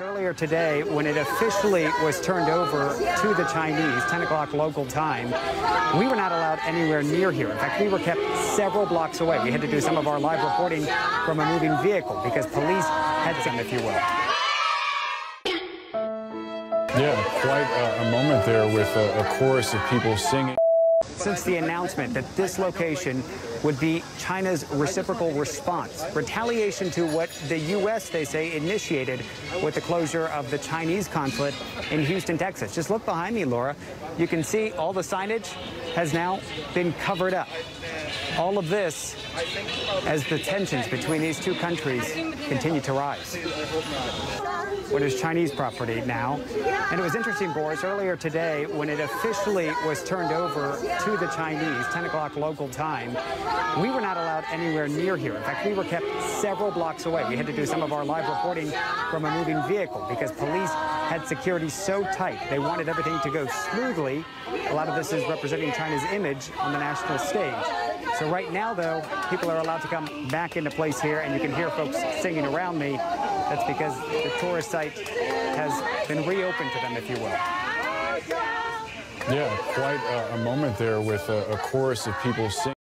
Earlier today, when it officially was turned over to the Chinese, 10 o'clock local time, we were not allowed anywhere near here. In fact, we were kept several blocks away. We had to do some of our live reporting from a moving vehicle because police had some, if you will. Yeah, quite a, a moment there with a, a chorus of people singing. Since the announcement that this location would be China's reciprocal response, retaliation to what the U.S., they say, initiated with the closure of the Chinese consulate in Houston, Texas. Just look behind me, Laura. You can see all the signage has now been covered up. All of this as the tensions between these two countries continue to rise. What is Chinese property now? And it was interesting, Boris, earlier today when it officially was turned over to the Chinese, 10 o'clock local time, we were not allowed anywhere near here. In fact, we were kept several blocks away. We had to do some of our live reporting from a moving vehicle because police had security so tight. They wanted everything to go smoothly. A lot of this is representing China's image on the national stage. So right now, though, people are allowed to come back into place here, and you can hear folks singing around me. That's because the tourist site has been reopened to them, if you will. Yeah, quite a, a moment there with a, a chorus of people singing.